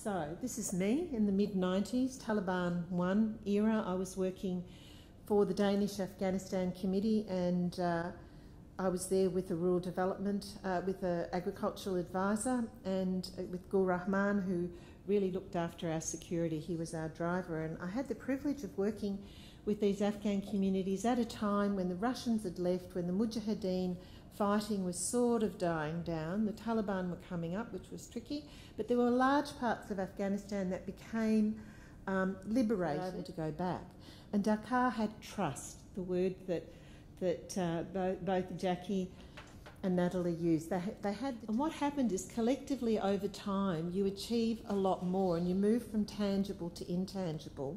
So, this is me in the mid 90s, Taliban 1 era. I was working for the Danish Afghanistan Committee and uh, I was there with a rural development, uh, with an agricultural advisor and uh, with Gul Rahman, who really looked after our security. He was our driver, and I had the privilege of working with these Afghan communities at a time when the Russians had left, when the Mujahideen fighting was sort of dying down. The Taliban were coming up, which was tricky, but there were large parts of Afghanistan that became um, liberated to go back. And DACAAR had trust, the word that that uh, both, both Jacqui and Natalie used. They, they had, and what happened is collectively over time, you achieve a lot more and you move from tangible to intangible.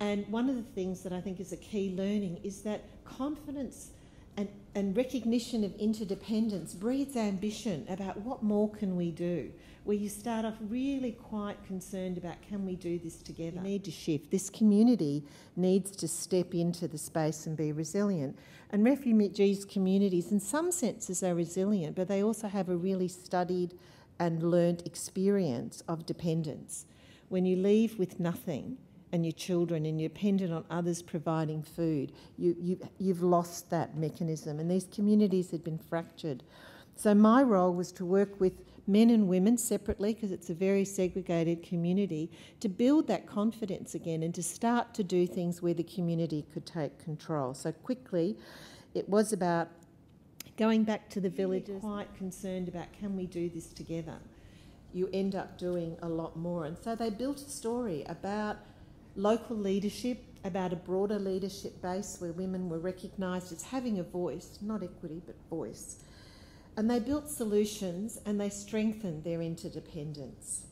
And one of the things that I think is a key learning is that confidence and, and recognition of interdependence breeds ambition about what more can we do where you start off really quite concerned about can we do this together? We need to shift. This community needs to step into the space and be resilient. And refugees communities, in some senses, are resilient, but they also have a really studied and learnt experience of dependence. When you leave with nothing, and your children and you're dependent on others providing food, you, you, you've lost that mechanism. And these communities had been fractured. So my role was to work with men and women separately, because it's a very segregated community, to build that confidence again and to start to do things where the community could take control. So quickly, it was about going back to the villages, quite concerned about can we do this together. You end up doing a lot more. And so they built a story about local leadership, about a broader leadership base where women were recognised as having a voice, not equity, but voice. And they built solutions and they strengthened their interdependence.